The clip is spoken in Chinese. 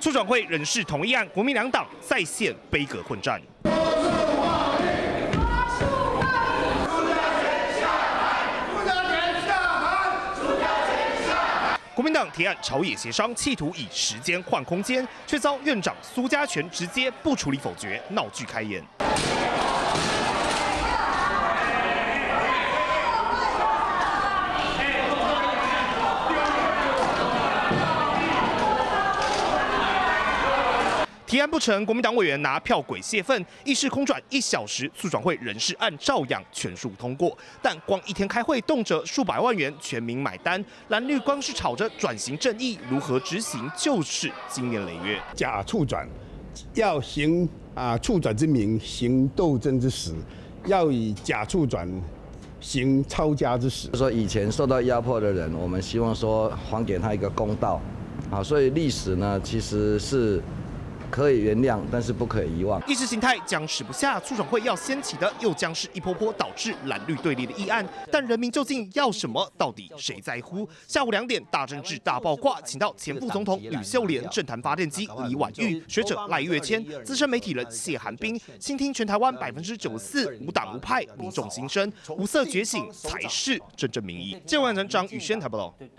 促转会人事同意案，国民两党再现杯葛混战。国民党提案朝野协商，企图以时间换空间，却遭院长苏家全直接不处理否决，闹剧开演。提案不成，国民党委员拿票鬼泄愤，议事空转一小时，促转会人事案照样全数通过。但光一天开会，动辄数百万元，全民买单。蓝绿光是吵着转型正义如何执行，就是经年累月。假促转要行啊，促转之名行斗争之实，要以假促转行抄家之实。说以前受到压迫的人，我们希望说还给他一个公道。啊，所以历史呢，其实是。可以原谅，但是不可以遗忘。意识形态僵持不下，促转会要掀起的又将是一波波导致蓝绿对立的议案。但人民究竟要什么？到底谁在乎？下午两点，大政治大爆挂，请到前副总统吕秀莲、政坛发电机李婉玉、学者赖月谦、资深媒体人谢寒冰，倾听全台湾百分之九十四无党无派民众心声，五色觉醒才是真正民意。见完人张宇轩台报道。